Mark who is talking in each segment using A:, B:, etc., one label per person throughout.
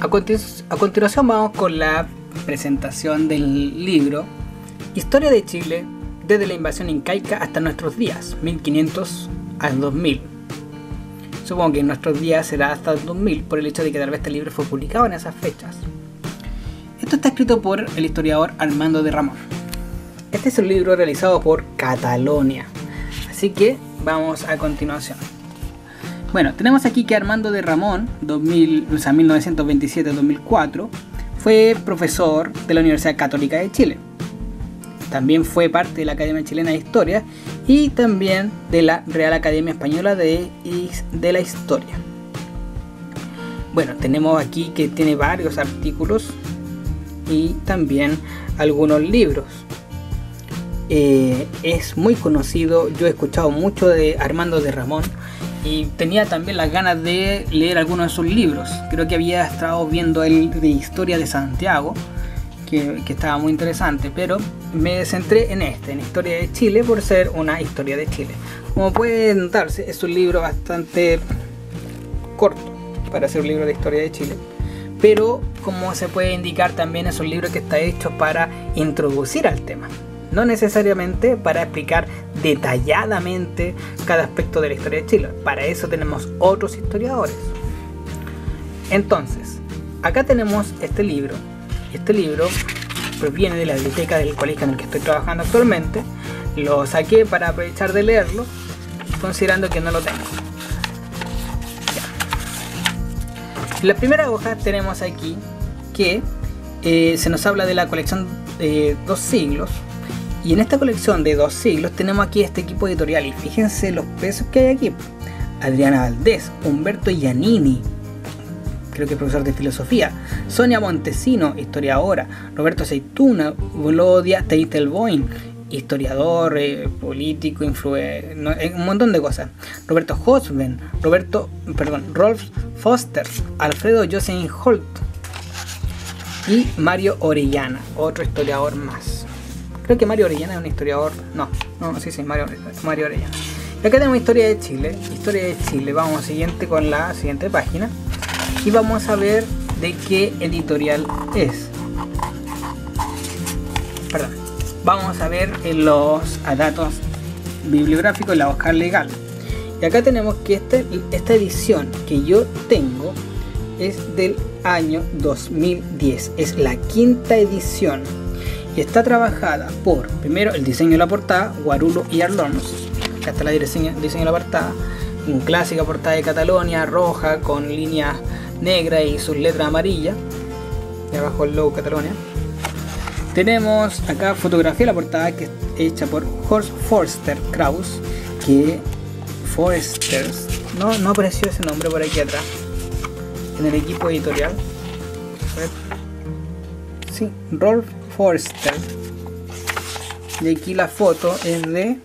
A: A, continuación vamos con la presentación del libro Historia de Chile desde la invasión incaica hasta nuestros días, 1500 al 2000. Supongo que en nuestros días será hasta el 2000 por el hecho de que tal vez este libro fue publicado en esas fechas. Esto está escrito por el historiador Armando de Ramón. Este es un libro realizado por Catalonia. Así que vamos a continuación. Bueno, tenemos aquí que Armando de Ramón, 1927-2004, fue profesor de la Universidad Católica de Chile. También fue parte de la Academia Chilena de Historia y también de la Real Academia Española de, de la Historia. Bueno, tenemos aquí que tiene varios artículos y también algunos libros. Eh, es muy conocido, yo he escuchado mucho de Armando de Ramón y tenía también las ganas de leer algunos de sus libros. Creo que había estado viendo el de Historia de Santiago, que, que, estaba muy interesante, pero me centré en este, en Historia de Chile, por ser una historia de Chile. Como pueden notarse, es un libro bastante corto para ser un libro de historia de Chile pero como se puede indicar también es un libro que está hecho para introducir al tema, no necesariamente para explicar detalladamente cada aspecto de la historia de Chile, para eso tenemos otros historiadores. Entonces, acá tenemos este libro, este libro proviene de la biblioteca del colegio en el que estoy trabajando actualmente, lo saqué para aprovechar de leerlo, considerando que no lo tengo. la primera hoja tenemos aquí que eh, se nos habla de la colección de dos siglos. Y en esta colección de dos siglos tenemos aquí este equipo editorial. Y fíjense los pesos que hay aquí. Adriana Valdés, Humberto Giannini, creo que profesor de filosofía, Sonia Montesino, historiadora, Roberto Aceituna, Volodia Teitelboim, historiador, eh, político, influencer, eh, un montón de cosas. Roberto Hosben, Roberto, perdón, Rolf Foster, Alfredo Jocelyn Holt y Mario Orellana, otro historiador más. Creo que Mario Orellana es un historiador. No, no, sí, sí, Mario, Mario Orellana. Y acá tenemos historia de Chile. Historia de Chile. Vamos siguiente con la siguiente página. Y vamos a ver de qué editorial es. Perdón vamos a ver los datos bibliográficos la Oscar Legal. Y acá tenemos que este, esta edición que yo tengo es del año 2010. Es la quinta edición. Y está trabajada por, primero, el diseño de la portada, Guarulo y Arlonos. Acá está el diseño, diseño de la portada. Una clásica portada de Catalonia, roja, con líneas negras y sus letras amarillas. Y abajo el logo Catalonia. Tenemos acá fotografía de la portada que es hecha por Horst Forster Kraus, que Forster, no, no apareció ese nombre por aquí atrás, en el equipo editorial. Sí, Rolf Forster. Y aquí la foto es de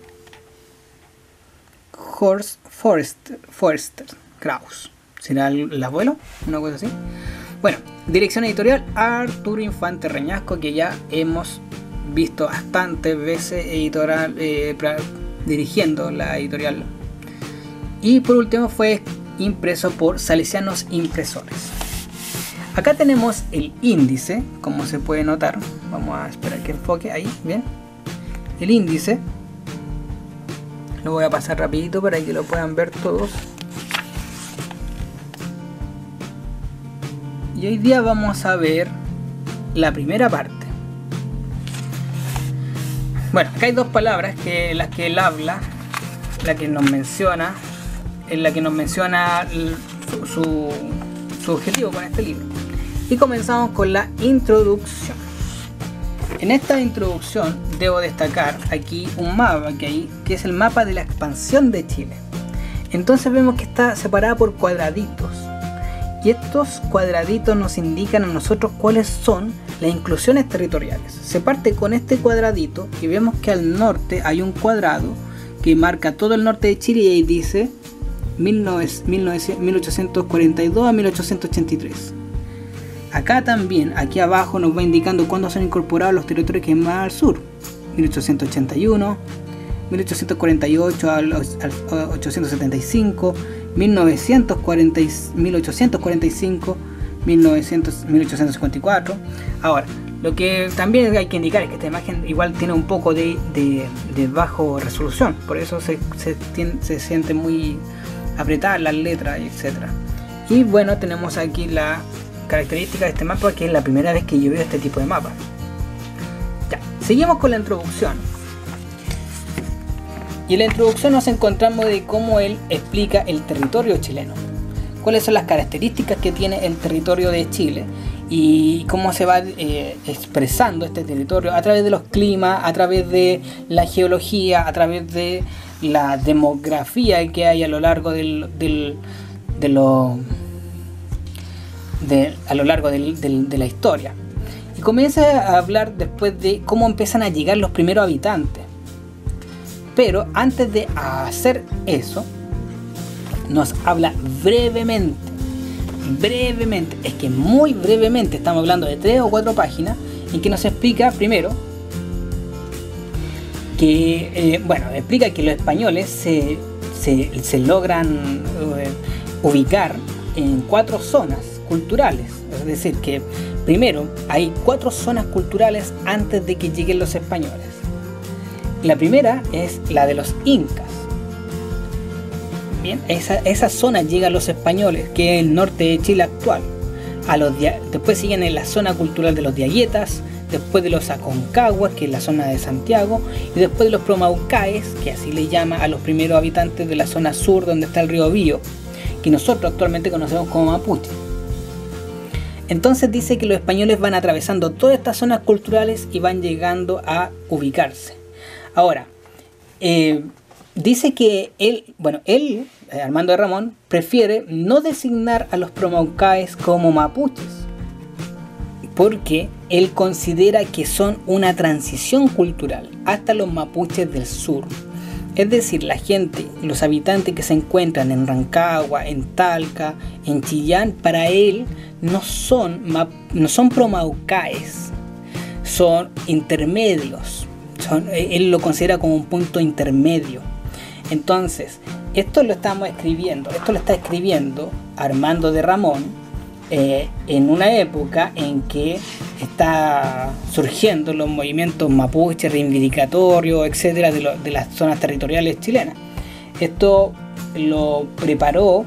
A: Horst Forster, Forster Kraus. ¿Será el abuelo? Una cosa así. Bueno, dirección editorial Arturo Infante Reñasco, que ya hemos visto bastantes veces editorial, eh, dirigiendo la editorial. Y por último fue impreso por Salesianos Impresores. Acá tenemos el índice, como se puede notar. Vamos a esperar que enfoque ahí, bien. El índice. Lo voy a pasar rapidito para que lo puedan ver todos. Y hoy día vamos a ver la primera parte. Bueno, acá hay dos palabras que las que él habla, la que nos menciona, en la que nos menciona su, su objetivo con este libro. Y comenzamos con la introducción. En esta introducción debo destacar aquí un mapa que hay, que es el mapa de la expansión de Chile. Entonces vemos que está separada por cuadraditos y estos cuadraditos nos indican a nosotros cuáles son las inclusiones territoriales. Se parte con este cuadradito y vemos que al norte hay un cuadrado que marca todo el norte de Chile y dice 1842 a 1883. Acá también, aquí abajo nos va indicando cuándo son incorporados los territorios que más al sur. 1881, 1848 al 875, 1940, 1845, 1900, 1854. Ahora, lo que también hay que indicar es que esta imagen igual tiene un poco de, de, bajo resolución, por eso se, se, se siente muy apretada las letras, etc. Y bueno, tenemos aquí la característica de este mapa, que es la primera vez que yo veo este tipo de mapa. Seguimos con la introducción. Y en la introducción nos encontramos de cómo él explica el territorio chileno. Cuáles son las características que tiene el territorio de Chile y cómo se va eh, expresando este territorio a través de los climas, a través de la geología, a través de la demografía que hay a lo largo del, de lo de, a lo largo de la historia. Y comienza a hablar después de cómo empiezan a llegar los primeros habitantes. Pero antes de hacer eso, nos habla brevemente, brevemente, es que muy brevemente, estamos hablando de tres o cuatro páginas, en que nos explica primero que, eh, bueno, explica que los españoles se, se, logran eh, ubicar en cuatro zonas culturales. Es decir, que primero hay cuatro zonas culturales antes de que lleguen los españoles. La primera es la de los incas. Bien, esa, esa zona llega a los españoles, que es el norte de Chile actual. A los después siguen en la zona cultural de los diaguetas, después de los Aconcaguas, que es la zona de Santiago, y después de los Promaucaes, que así le llama a los primeros habitantes de la zona sur donde está el río Bío, que nosotros actualmente conocemos como Mapuche. Entonces dice que los españoles van atravesando todas estas zonas culturales y van llegando a ubicarse. Ahora, eh, dice que él, bueno, él, eh, Armando de Ramón, prefiere no designar a los promaucaes como mapuches porque él considera que son una transición cultural hasta los mapuches del sur. Es decir, la gente, los habitantes que se encuentran en Rancagua, en Talca, en Chillán, para él no son, no son promaucaes, son intermedios. él lo considera como un punto intermedio. Entonces, esto lo estamos escribiendo, esto lo está escribiendo Armando de Ramón, eh, en una época en que está surgiendo los movimientos mapuche, reivindicatorios, etcétera, de, las zonas territoriales chilenas. Esto lo preparó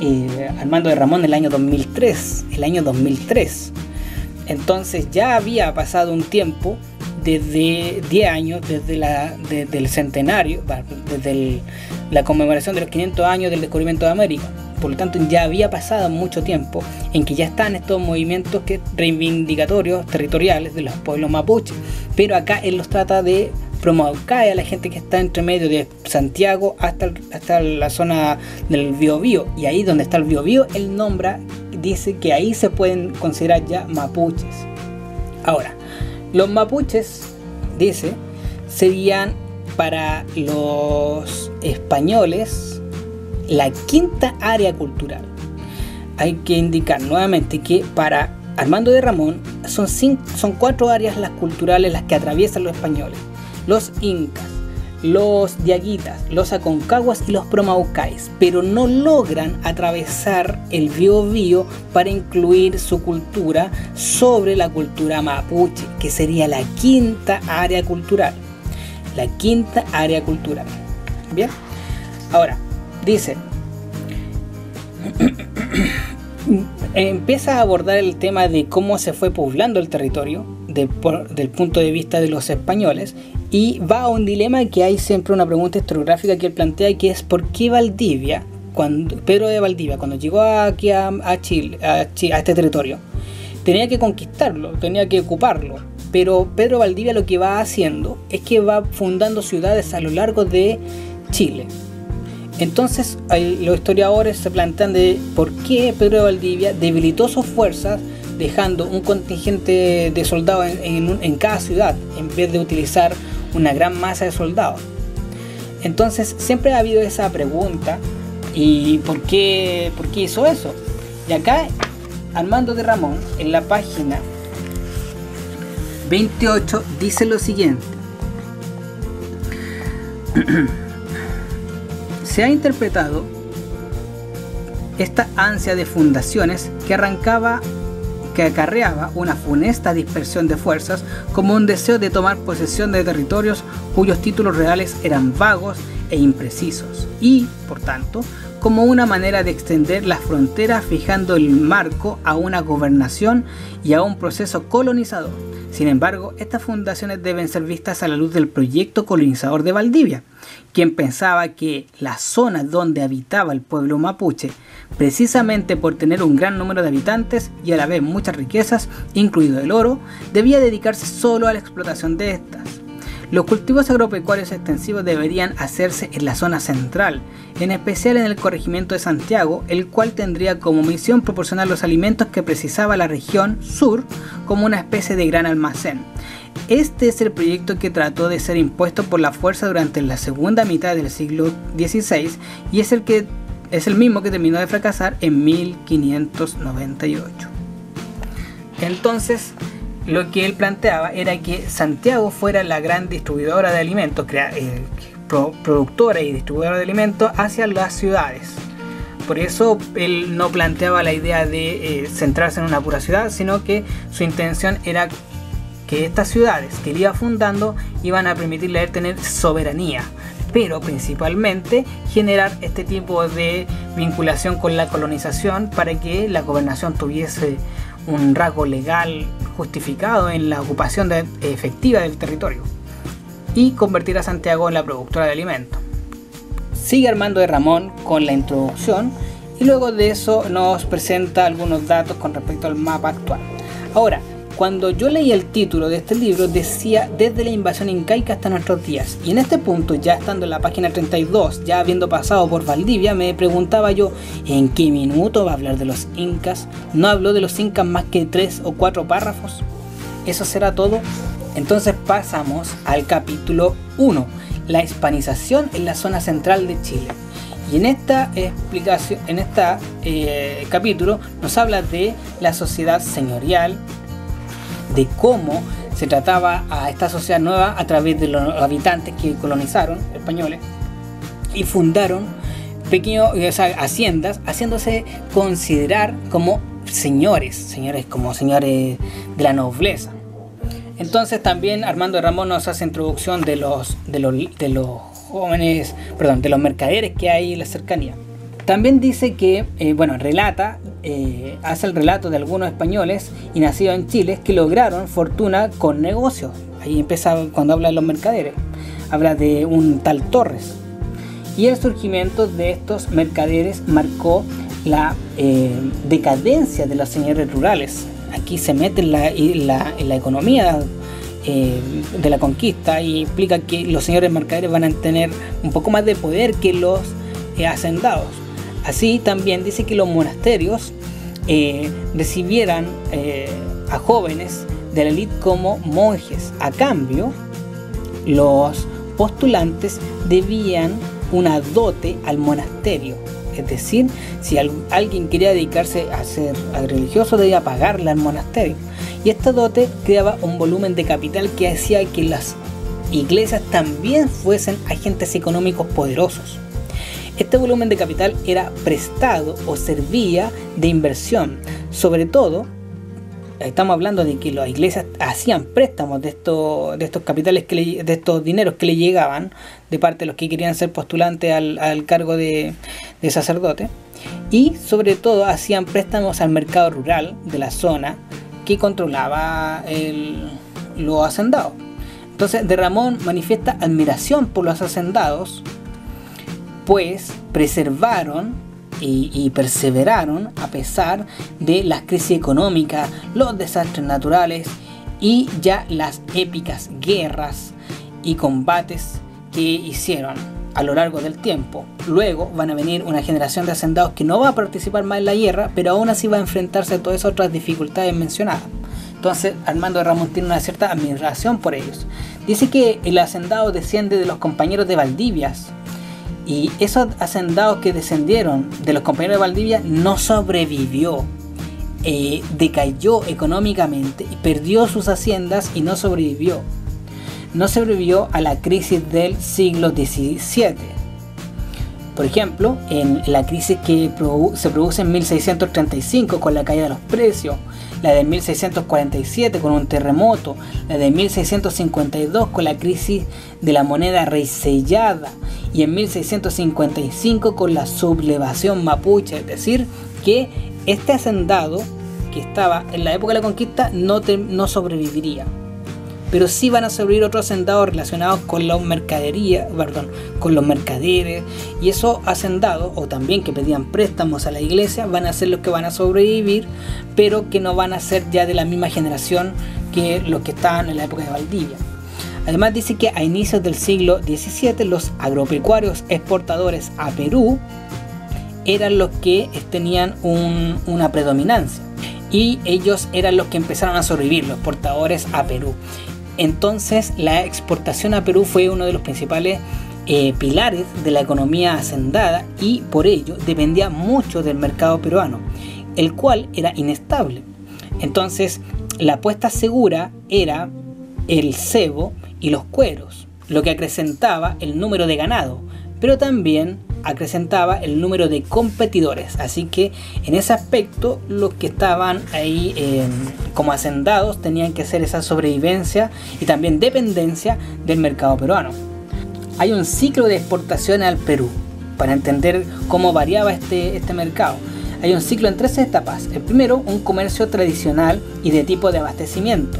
A: eh, Armando de Ramón el año 2003, el año 2003. Entonces ya había pasado un tiempo desde 10 años, desde, la, el centenario, desde la conmemoración de los 500 años del descubrimiento de América por lo tanto, ya había pasado mucho tiempo en que ya están estos movimientos que, reivindicatorios territoriales de los pueblos mapuches. Pero acá él los trata de promover a la gente que está entre medio de Santiago hasta, hasta la zona del Biobío. Y ahí donde está el Biobío, él nombra, dice que ahí se pueden considerar ya mapuches. Ahora, los mapuches, dice, serían para los españoles la quinta área cultural. Hay que indicar nuevamente que para Armando de Ramón son, son cuatro áreas las culturales las que atraviesan los españoles. Los incas, los diaguitas, los aconcaguas y los promaucais, pero no logran atravesar el Biobío para incluir su cultura sobre la cultura mapuche, que sería la quinta área cultural. La quinta área cultural. Bien, ahora, dice, empieza a abordar el tema de cómo se fue poblando el territorio del punto de vista de los españoles y va a un dilema que hay siempre una pregunta historiográfica que él plantea que es ¿por qué Valdivia, cuando, Pedro de Valdivia, cuando llegó aquí a, Chile, a, este territorio, tenía que conquistarlo, tenía que ocuparlo? Pero Pedro Valdivia lo que va haciendo es que va fundando ciudades a lo largo de Chile entonces los historiadores se plantean de por qué Pedro de Valdivia debilitó sus fuerzas dejando un contingente de soldados en, cada ciudad en vez de utilizar una gran masa de soldados. Entonces siempre ha habido esa pregunta y por qué, por qué hizo eso. Y acá Armando de Ramón en la página 28 dice lo siguiente. Se ha interpretado esta ansia de fundaciones que arrancaba que acarreaba una funesta dispersión de fuerzas como un deseo de tomar posesión de territorios cuyos títulos reales eran vagos e imprecisos y, por tanto, como una manera de extender las fronteras fijando el marco a una gobernación y a un proceso colonizador. Sin embargo, estas fundaciones deben ser vistas a la luz del proyecto colonizador de Valdivia, quien pensaba que la zona donde habitaba el pueblo mapuche, precisamente por tener un gran número de habitantes y a la vez muchas riquezas, incluido el oro, debía dedicarse solo a la explotación de estas. Los cultivos agropecuarios extensivos deberían hacerse en la zona central, en especial en el corregimiento de Santiago, el cual tendría como misión proporcionar los alimentos que precisaba la región sur como una especie de gran almacén. Este es el proyecto que trató de ser impuesto por la fuerza durante la segunda mitad del siglo XVI y es el, que, es el mismo que terminó de fracasar en 1598. Entonces, lo que él planteaba era que Santiago fuera la gran distribuidora de alimentos, eh, productora y distribuidora de alimentos hacia las ciudades. Por eso él no planteaba la idea de eh, centrarse en una pura ciudad, sino que su intención era que estas ciudades que él iba fundando iban a permitirle a él tener soberanía, pero principalmente generar este tipo de vinculación con la colonización para que la gobernación tuviese un rasgo legal justificado en la ocupación efectiva del territorio y convertir a Santiago en la productora de alimentos. Sigue Armando de Ramón con la introducción y luego de eso nos presenta algunos datos con respecto al mapa actual. Ahora, cuando yo leí el título de este libro decía desde la invasión incaica hasta nuestros días. Y en este punto, ya estando en la página 32, ya habiendo pasado por Valdivia, me preguntaba yo, ¿en qué minuto va a hablar de los incas? ¿No habló de los incas más que tres o cuatro párrafos? ¿Eso será todo? Entonces pasamos al capítulo 1, la hispanización en la zona central de Chile. Y en esta explicación, en este capítulo nos habla de la sociedad señorial, de cómo se trataba a esta sociedad nueva a través de los habitantes que colonizaron, españoles, y fundaron pequeñas haciendas, haciéndose considerar como señores, señores como señores de la nobleza. Entonces también Armando Ramón nos hace introducción de los, de los, de los jóvenes, perdón, de los mercaderes que hay en la cercanía. También dice que, eh, bueno, relata, eh, hace el relato de algunos españoles y nacidos en Chile que lograron fortuna con negocios. Ahí empieza cuando habla de los mercaderes. Habla de un tal Torres. Y el surgimiento de estos mercaderes marcó la eh, decadencia de los señores rurales. Aquí se mete en la, economía de la conquista y implica que los señores mercaderes van a tener un poco más de poder que los hacendados. Así también dice que los monasterios eh, recibieran eh, a jóvenes de la élite como monjes. A cambio, los postulantes debían una dote al monasterio. Es decir, si alguien quería dedicarse a ser religioso, debía pagarle al monasterio. Y esta dote creaba un volumen de capital que hacía que las iglesias también fuesen agentes económicos poderosos. Este volumen de capital era prestado o servía de inversión. Sobre todo, estamos hablando de que las iglesias hacían préstamos de estos, de estos capitales, que de estos dineros que le llegaban de parte de los que querían ser postulantes al, cargo de, sacerdote. Y sobre todo hacían préstamos al mercado rural de la zona que controlaba los hacendados. Entonces, de Ramón manifiesta admiración por los hacendados pues preservaron y, perseveraron a pesar de las crisis económicas, los desastres naturales y ya las épicas guerras y combates que hicieron a lo largo del tiempo. Luego van a venir una generación de hacendados que no va a participar más en la guerra, pero aún así va a enfrentarse a todas esas otras dificultades mencionadas. Entonces Armando Ramón tiene una cierta admiración por ellos. Dice que el hacendado desciende de los compañeros de Valdivias, y esos hacendados que descendieron de los compañeros de Valdivia no sobrevivió. Eh, decayó económicamente y perdió sus haciendas y no sobrevivió. No sobrevivió a la crisis del siglo XVII. Por ejemplo, en la crisis que se produce en 1635 con la caída de los precios la de 1647 con un terremoto, la de 1652 con la crisis de la moneda reisellada y en 1655 con la sublevación mapuche, es decir, que este hacendado que estaba en la época de la conquista no, no sobreviviría pero sí van a sobrevivir otros hacendados relacionados con la mercadería, perdón, con los mercaderes, y esos hacendados, o también que pedían préstamos a la iglesia, van a ser los que van a sobrevivir, pero que no van a ser ya de la misma generación que los que estaban en la época de Valdivia. Además dice que a inicios del siglo XVII los agropecuarios exportadores a Perú eran los que tenían una predominancia y ellos eran los que empezaron a sobrevivir, los exportadores a Perú. Entonces la exportación a Perú fue uno de los principales eh, pilares de la economía hacendada y por ello dependía mucho del mercado peruano, el cual era inestable. Entonces la apuesta segura era el cebo y los cueros, lo que acrecentaba el número de ganado, pero también acrecentaba el número de competidores. Así que en ese aspecto los que estaban ahí como hacendados tenían que hacer esa sobrevivencia y también dependencia del mercado peruano. Hay un ciclo de exportación al Perú para entender cómo variaba este, este mercado. Hay un ciclo en tres etapas. El primero, un comercio tradicional y de tipo de abastecimiento.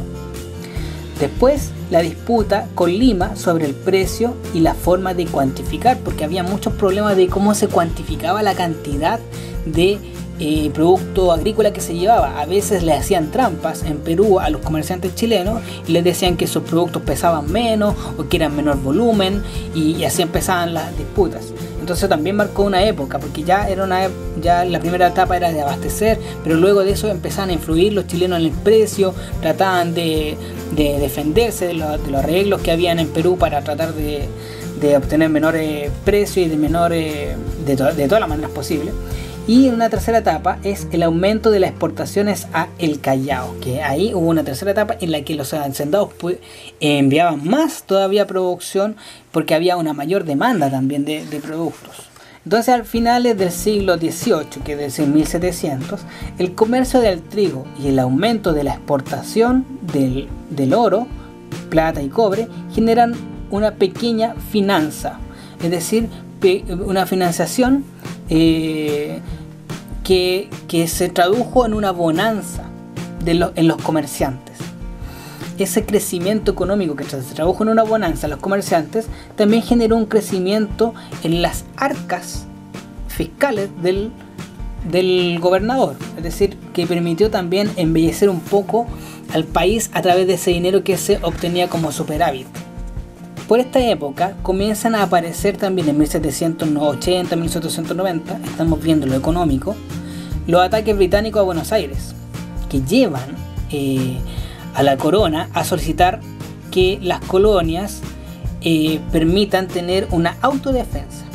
A: Después, la disputa con Lima sobre el precio y la forma de cuantificar, porque había muchos problemas de cómo se cuantificaba la cantidad de eh, producto agrícola que se llevaba. A veces le hacían trampas en Perú a los comerciantes chilenos y les decían que sus productos pesaban menos o que eran menor volumen y, así empezaban las disputas. Entonces también marcó una época, porque ya era una ya la primera etapa era de abastecer, pero luego de eso empezaban a influir los chilenos en el precio, trataban de, defenderse de, los arreglos que habían en Perú para tratar de, obtener menores precios y de menores de, de todas las maneras posibles. Y una tercera etapa es el aumento de las exportaciones a El Callao, que ahí hubo una tercera etapa en la que los hacendados enviaban más todavía producción porque había una mayor demanda también de, productos. Entonces, al finales del siglo XVIII, que es decir 1700, el comercio del trigo y el aumento de la exportación del, oro, plata y cobre generan una pequeña finanza, es decir, una financiación eh, que, se tradujo en una bonanza en los comerciantes. Ese crecimiento económico que se tradujo en una bonanza en los comerciantes también generó un crecimiento en las arcas fiscales del, del gobernador, es decir, que permitió también embellecer un poco al país a través de ese dinero que se obtenía como superávit. Por esta época comienzan a aparecer también en 1780, 1790, estamos viendo lo económico, los ataques británicos a Buenos Aires, que llevan eh, a la corona a solicitar que las colonias eh, permitan tener una autodefensa.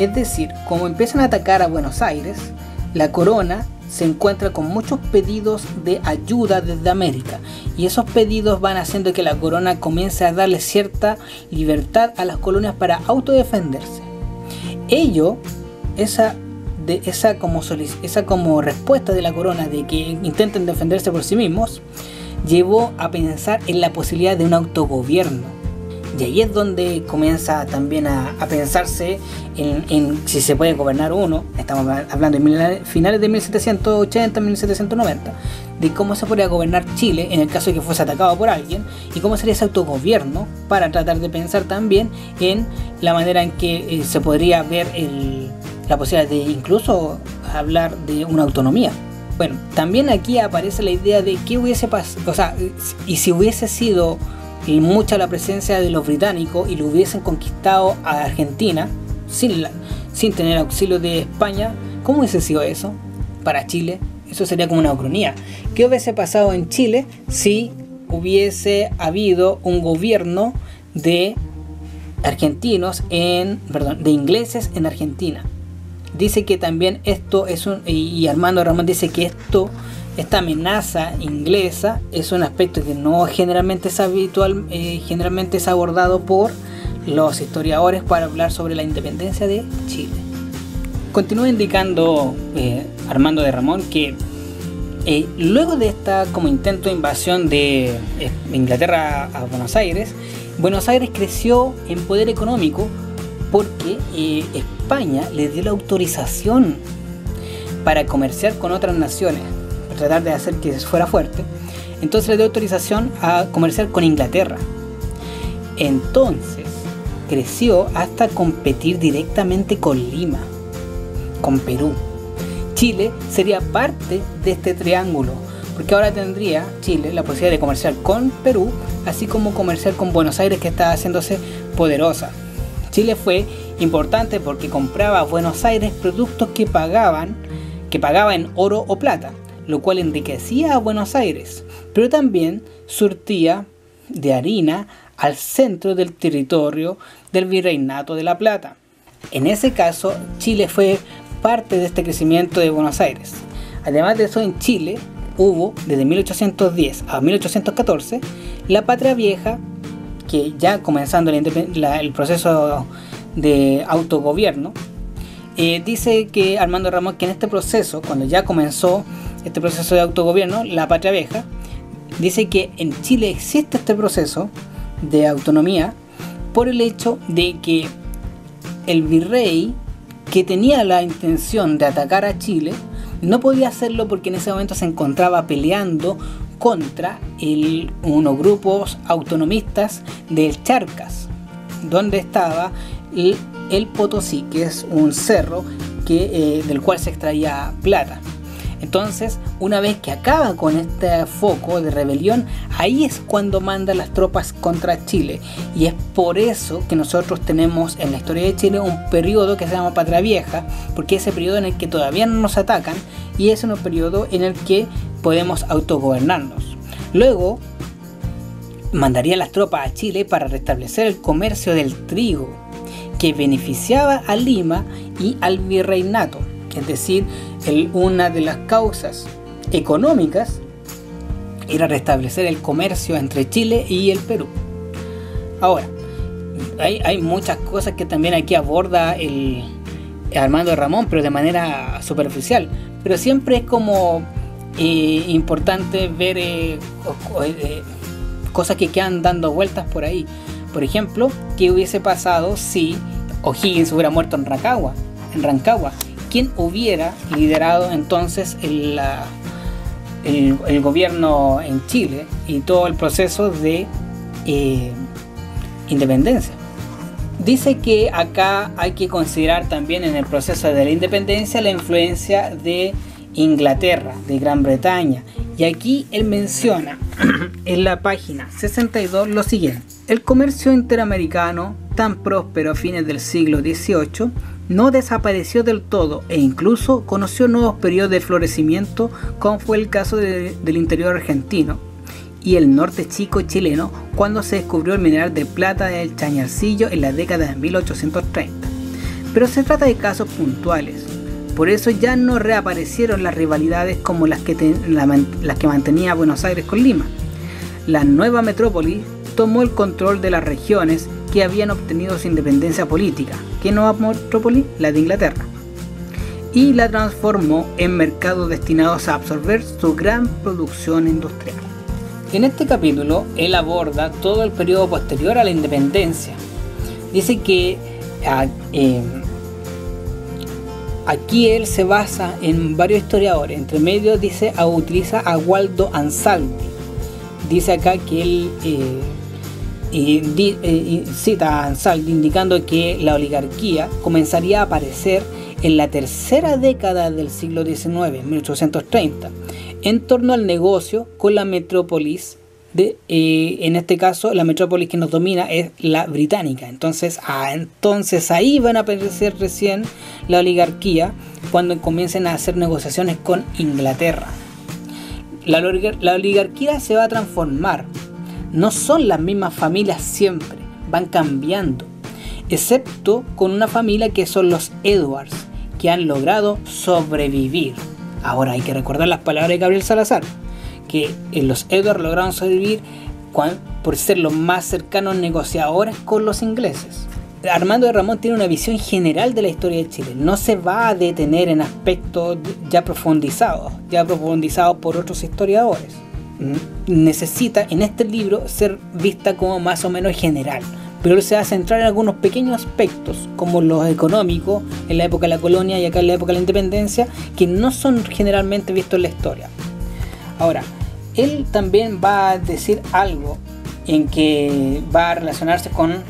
A: Es decir, como empiezan a atacar a Buenos Aires, la corona se encuentra con muchos pedidos de ayuda desde América y esos pedidos van haciendo que la corona comience a darle cierta libertad a las colonias para autodefenderse. Ello, esa, esa como respuesta de la corona de que intenten defenderse por sí mismos, llevó a pensar en la posibilidad de un autogobierno y ahí es donde comienza también a, pensarse en, si se puede gobernar uno, estamos hablando de finales de 1780, 1790, de cómo se podría gobernar Chile en el caso de que fuese atacado por alguien y cómo sería ese autogobierno para tratar de pensar también en la manera en que eh, se podría ver la posibilidad de incluso hablar de una autonomía. Bueno, también aquí aparece la idea de qué hubiese pasado, o sea, y si hubiese sido y mucha la presencia de los británicos y lo hubiesen conquistado a Argentina sin, sin tener auxilio de España, ¿cómo hubiese sido eso para Chile? Eso sería como una ucronía. ¿Qué hubiese pasado en Chile si hubiese habido un gobierno de argentinos en, perdón, de ingleses en Argentina? Dice que también esto es un, y Armando Ramón dice que esto esta amenaza inglesa es un aspecto que no generalmente es habitual, eh, generalmente es abordado por los historiadores para hablar sobre la independencia de Chile. Continúa indicando eh, Armando de Ramón que Eh, luego de esta como intento de invasión de Inglaterra a Buenos Aires, Buenos Aires creció en poder económico porque España le dio la autorización para comerciar con otras naciones, tratar de hacer que fuera fuerte. Entonces le dio autorización a comerciar con Inglaterra. Entonces creció hasta competir directamente con Lima, con Perú. Chile sería parte de este triángulo, porque ahora tendría Chile la posibilidad de comerciar con Perú, así como comerciar con Buenos Aires que está haciéndose poderosa. Chile fue importante porque compraba a Buenos Aires productos que pagaban, que pagaba en oro o plata, lo cual enriquecía a Buenos Aires, pero también surtía de harina al centro del territorio del Virreinato de la Plata. En ese caso, Chile fue parte de este crecimiento de Buenos Aires. Además de eso, en Chile hubo, desde 1810 a 1814, la Patria Vieja, que ya comenzando el, proceso de autogobierno, eh, dice que Armando Ramón que en este proceso, cuando ya comenzó este proceso de autogobierno, la Patria Vieja, dice que en Chile existe este proceso de autonomía por el hecho de que el virrey que tenía la intención de atacar a Chile no podía hacerlo porque en ese momento se encontraba peleando contra el, unos grupos autonomistas del Charcas, donde estaba el, Potosí, que es un cerro que, eh, del cual se extraía plata. Entonces, una vez que acaba con este foco de rebelión, ahí es cuando manda las tropas contra Chile. Y es por eso que nosotros tenemos en la historia de Chile un periodo que se llama Patria Vieja, porque es ese periodo en el que todavía no nos atacan y es un periodo en el que podemos autogobernarnos. Luego, mandaría las tropas a Chile para restablecer el comercio del trigo, que beneficiaba a Lima y al virreinato. Es decir, una de las causas económicas era restablecer el comercio entre Chile y el Perú. Ahora, hay, muchas cosas que también aquí aborda el Armando Ramón, pero de manera superficial. Pero siempre es como eh, importante ver eh, eh, cosas que quedan dando vueltas por ahí. Por ejemplo, ¿qué hubiese pasado si O'Higgins hubiera muerto en Rancagua? En Rancagua quién hubiera liderado entonces el, el, gobierno en Chile y todo el proceso de eh, independencia. Dice que acá hay que considerar también en el proceso de la independencia la influencia de Inglaterra, de Gran Bretaña. Y aquí él menciona en la página 62 lo siguiente. El comercio interamericano, tan próspero a fines del siglo XVIII, no desapareció del todo e incluso conoció nuevos periodos de florecimiento como fue el caso del interior argentino y el norte chico chileno cuando se descubrió el mineral de plata del Chañarcillo en la década de 1830. Pero se trata de casos puntuales, por eso ya no reaparecieron las rivalidades como las que, las que mantenía Buenos Aires con Lima. La nueva metrópoli tomó el control de las regiones que habían obtenido su independencia política, que no metrópoli, la de Inglaterra, y la transformó en mercados destinados a absorber su gran producción industrial. En este capítulo, él aborda todo el periodo posterior a la independencia. Dice que ah, em, aquí él se basa en varios historiadores, entre medio dice, utiliza a Waldo Ansaldi. Dice acá que él eh, y, eh, cita a Ansaldi indicando que la oligarquía comenzaría a aparecer en la tercera década del siglo XIX, 1830, en torno al negocio con la metrópolis eh, en este caso, la metrópolis que nos domina es la británica. Entonces, entonces ahí van a aparecer recién la oligarquía cuando comiencen a hacer negociaciones con Inglaterra. La, la oligarquía se va a transformar no son las mismas familias siempre, van cambiando, excepto con una familia que son los Edwards, que han logrado sobrevivir. Ahora hay que recordar las palabras de Gabriel Salazar, que los Edwards lograron sobrevivir por ser los más cercanos negociadores con los ingleses. Armando de Ramón tiene una visión general de la historia de Chile. No se va a detener en aspectos ya profundizados, ya profundizados por otros historiadores. Necesita en este libro ser vista como más o menos general, pero se va a centrar en algunos pequeños aspectos, como los económicos en la época de la colonia y acá en la época de la independencia, que no son generalmente vistos en la historia. Ahora, él también va a decir algo en que va a relacionarse con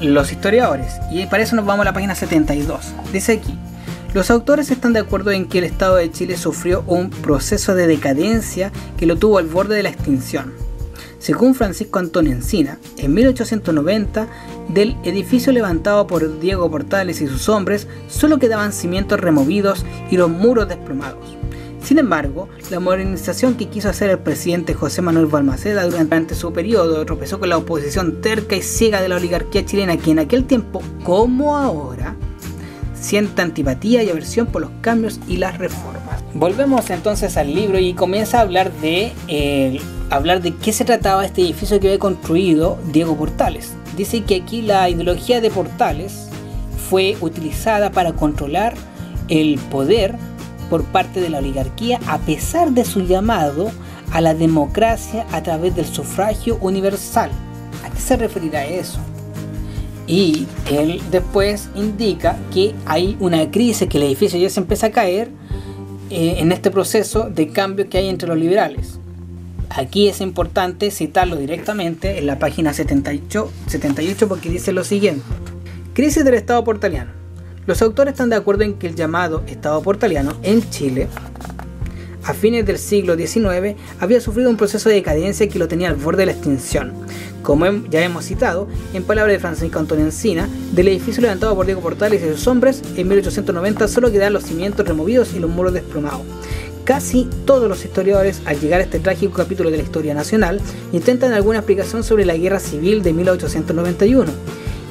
A: los historiadores. Y para eso nos vamos a la página 72. Dice aquí, los autores están de acuerdo en que el Estado de Chile sufrió un proceso de decadencia que lo tuvo al borde de la extinción. Según Francisco Antonio Encina, en 1890, del edificio levantado por Diego Portales y sus hombres, solo quedaban cimientos removidos y los muros desplomados. Sin embargo, la modernización que quiso hacer el presidente José Manuel Balmaceda durante su periodo tropezó con la oposición terca y ciega de la oligarquía chilena que en aquel tiempo, como ahora, siente antipatía y aversión por los cambios y las reformas. Volvemos entonces al libro y comienza a hablar de, eh, hablar de qué se trataba este edificio que había construido Diego Portales. Dice que aquí la ideología de Portales fue utilizada para controlar el poder por parte de la oligarquía a pesar de su llamado a la democracia a través del sufragio universal. ¿A qué se referirá eso? Y él después indica que hay una crisis, que el edificio ya se empieza a caer eh, en este proceso de cambio que hay entre los liberales. Aquí es importante citarlo directamente en la página 78, 78 porque dice lo siguiente. Crisis del Estado portaliano. Los autores están de acuerdo en que el llamado Estado portaliano en Chile, a fines del siglo XIX, había sufrido un proceso de decadencia que lo tenía al borde de la extinción. Como ya hemos citado, en palabras de Francisco Antonio Encina, del edificio levantado por Diego Portales y sus hombres, en 1890 solo quedaban los cimientos removidos y los muros desplomados. Casi todos los historiadores, al llegar a este trágico capítulo de la historia nacional, intentan alguna explicación sobre la guerra civil de 1891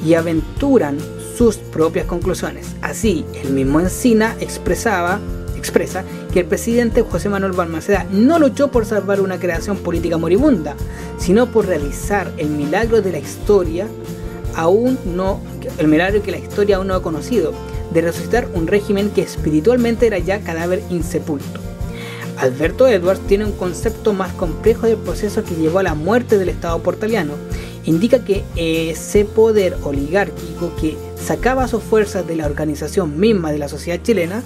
A: y aventuran sus propias conclusiones. Así, el mismo Encina expresaba, expresa que el presidente José Manuel Balmaceda no luchó por salvar una creación política moribunda, sino por realizar el milagro de la historia aún no, el milagro que la historia aún no ha conocido, de resucitar un régimen que espiritualmente era ya cadáver insepulto. Alberto Edwards tiene un concepto más complejo del proceso que llevó a la muerte del Estado portaliano indica que ese poder oligárquico que sacaba sus fuerzas de la organización misma de la sociedad chilena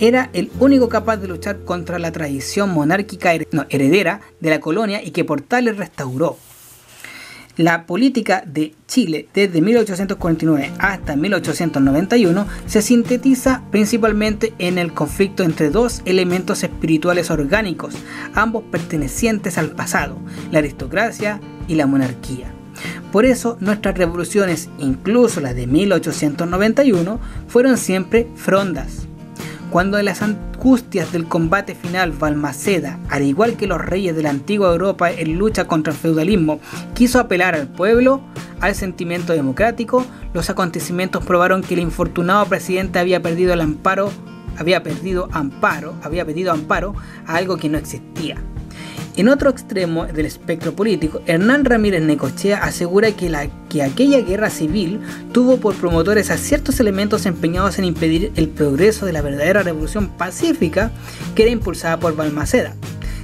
A: era el único capaz de luchar contra la tradición monárquica heredera de la colonia y que Portales restauró. La política de Chile desde 1849 hasta 1891 se sintetiza principalmente en el conflicto entre dos elementos espirituales orgánicos, ambos pertenecientes al pasado, la aristocracia y la monarquía. Por eso nuestras revoluciones, incluso las de 1891, fueron siempre frondas. Cuando las angustias del combate final Balmaceda, al igual que los reyes de la antigua Europa en lucha contra el feudalismo, quiso apelar al pueblo, al sentimiento democrático, los acontecimientos probaron que el infortunado presidente había perdido amparo, había perdido amparo, había pedido amparo a algo que no existía. En otro extremo del espectro político, Hernán Ramírez Necochea asegura que, la, que aquella guerra civil tuvo por promotores a ciertos elementos empeñados en impedir el progreso de la verdadera revolución pacífica que era impulsada por Balmaceda.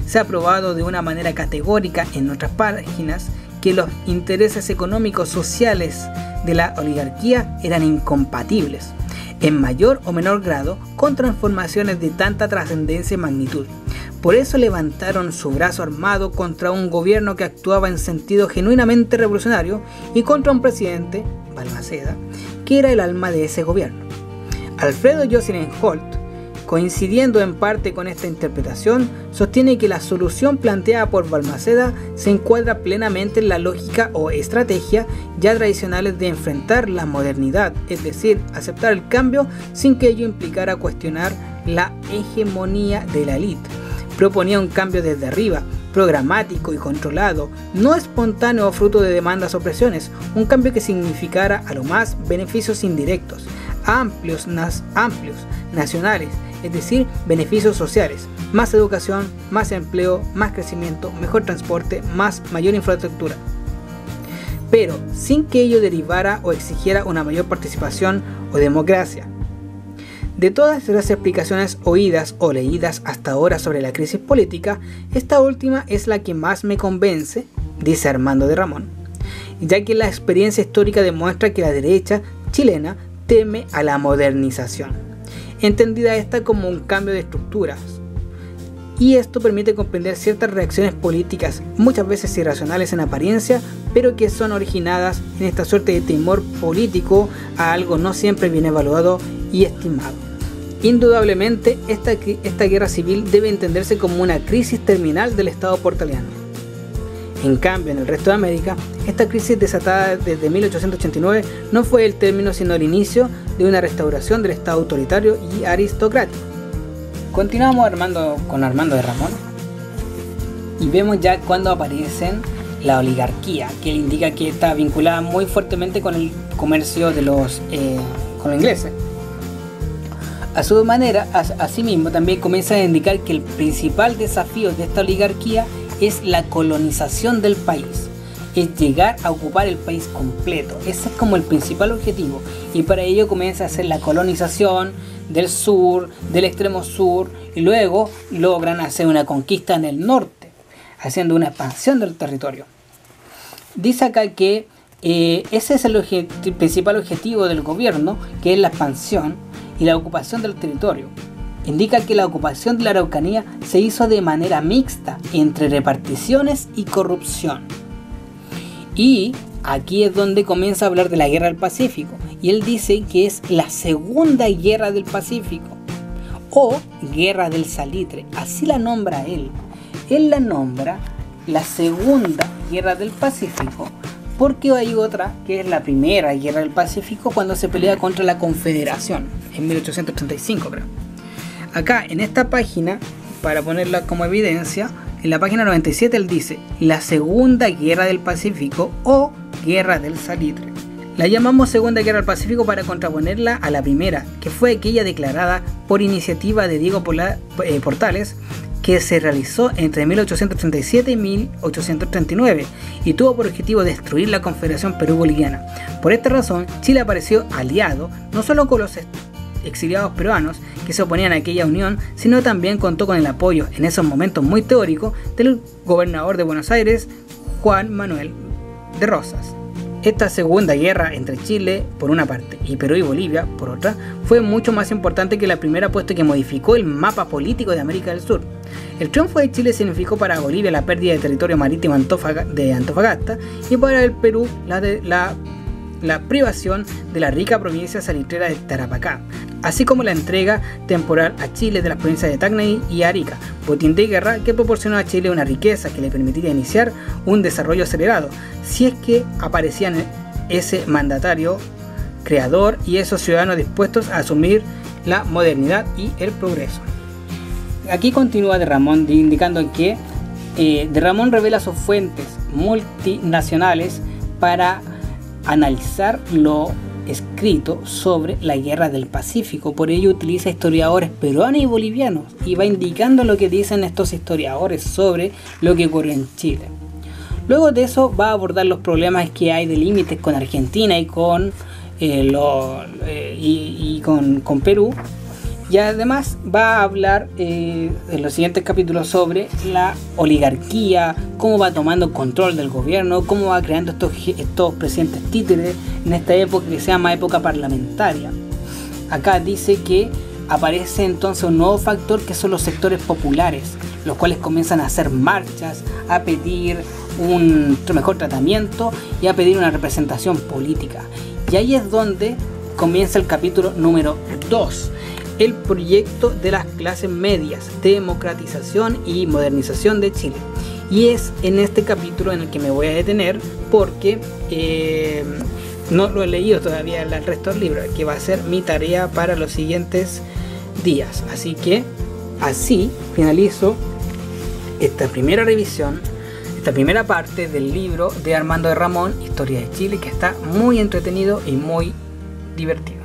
A: Se ha probado de una manera categórica en otras páginas que los intereses económicos sociales de la oligarquía eran incompatibles, en mayor o menor grado, con transformaciones de tanta trascendencia y magnitud. Por eso levantaron su brazo armado contra un gobierno que actuaba en sentido genuinamente revolucionario y contra un presidente, Balmaceda, que era el alma de ese gobierno. Alfredo Jocelyn Holt, coincidiendo en parte con esta interpretación, sostiene que la solución planteada por Balmaceda se encuadra plenamente en la lógica o estrategia ya tradicionales de enfrentar la modernidad, es decir, aceptar el cambio sin que ello implicara cuestionar la hegemonía de la élite proponía un cambio desde arriba, programático y controlado, no espontáneo o fruto de demandas o presiones, un cambio que significara a lo más beneficios indirectos, amplios, amplios, nacionales, es decir, beneficios sociales, más educación, más empleo, más crecimiento, mejor transporte, más mayor infraestructura. pero sin que ello derivara o exigiera una mayor participación o democracia. De todas las explicaciones oídas o leídas hasta ahora sobre la crisis política, esta última es la que más me convence, dice Armando de Ramón, ya que la experiencia histórica demuestra que la derecha chilena teme a la modernización, entendida esta como un cambio de estructuras, y esto permite comprender ciertas reacciones políticas, muchas veces irracionales en apariencia, pero que son originadas en esta suerte de temor político a algo no siempre bien evaluado y estimado. Indudablemente, esta, esta guerra civil debe entenderse como una crisis terminal del Estado portaliano. En cambio, en el resto de América, esta crisis desatada desde 1889 no fue el término sino el inicio de una restauración del Estado autoritario y aristocrático Continuamos Armando, con Armando de Ramón y vemos ya cuando aparecen la oligarquía, que indica que está vinculada muy fuertemente con el comercio de los, eh, con los ingleses. A su manera, asimismo, también comienza a indicar que el principal desafío de esta oligarquía es la colonización del país, es llegar a ocupar el país completo. Ese es como el principal objetivo. Y para ello comienza a hacer la colonización, del sur, del extremo sur, y luego logran hacer una conquista en el norte, haciendo una expansión del territorio. Dice acá que eh, ese es el, principal objetivo del gobierno, que es la expansión y la ocupación del territorio. Indica que la ocupación de la Araucanía se hizo de manera mixta entre reparticiones y corrupción. Y aquí es donde comienza a hablar de la guerra del Pacífico, y él dice que es la segunda guerra del Pacífico o guerra del salitre, así la nombra él. Él la nombra la segunda guerra del Pacífico porque hay otra que es la primera guerra del Pacífico cuando se pelea contra la Confederación en 1835 creo. Acá en esta página, para ponerla como evidencia, en la página 97 él dice la segunda guerra del Pacífico o guerra del salitre. La llamamos Segunda Guerra del Pacífico para contraponerla a la primera, que fue aquella declarada por iniciativa de Diego eh, Portales, que se realizó entre 1837 y 1839 y tuvo por objetivo destruir la Confederación Perú-Boliviana. Por esta razón, Chile apareció aliado no solo con los exiliados peruanos que se oponían a aquella unión, sino también contó con el apoyo, en esos momentos muy teóricos, del gobernador de Buenos Aires, Juan Manuel de Rosas. Esta segunda guerra entre Chile por una parte y Perú y Bolivia por otra fue mucho más importante que la primera puesto que modificó el mapa político de América del Sur. El triunfo de Chile significó para Bolivia la pérdida de territorio marítimo de Antofagasta y para el Perú la, de, la la privación de la rica provincia salitrera de Tarapacá, así como la entrega temporal a Chile de las provincias de Tacna y Arica, botín de guerra que proporcionó a Chile una riqueza que le permitiría iniciar un desarrollo acelerado, si es que aparecían ese mandatario creador y esos ciudadanos dispuestos a asumir la modernidad y el progreso. Aquí continúa de Ramón indicando que eh, de Ramón revela sus fuentes multinacionales para analizar lo escrito sobre la guerra del Pacífico. Por ello utiliza historiadores peruanos y bolivianos y va indicando lo que dicen estos historiadores sobre lo que ocurrió en Chile. Luego de eso va a abordar los problemas que hay de límites con Argentina y con, eh, eh, y, con, con Perú y además va a hablar eh, en los siguientes capítulos sobre la oligarquía, cómo va tomando control del gobierno, cómo va creando estos, estos presidentes títeres en esta época que se llama época parlamentaria. Acá dice que aparece entonces un nuevo factor que son los sectores populares, los cuales comienzan a hacer marchas, a pedir un mejor tratamiento y a pedir una representación política. Y ahí es donde comienza el capítulo número 2 el proyecto de las clases medias, democratización y modernización de Chile. Y es en este capítulo en el que me voy a detener porque eh, no lo he leído todavía el resto del libro, que va a ser mi tarea para los siguientes días. Así que así finalizo esta primera revisión, esta primera parte del libro de Armando de Ramón, Historia de Chile, que está muy entretenido y muy divertido.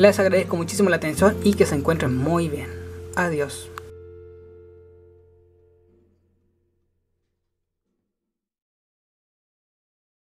A: Les agradezco muchísimo la atención y que se encuentren muy bien. Adiós.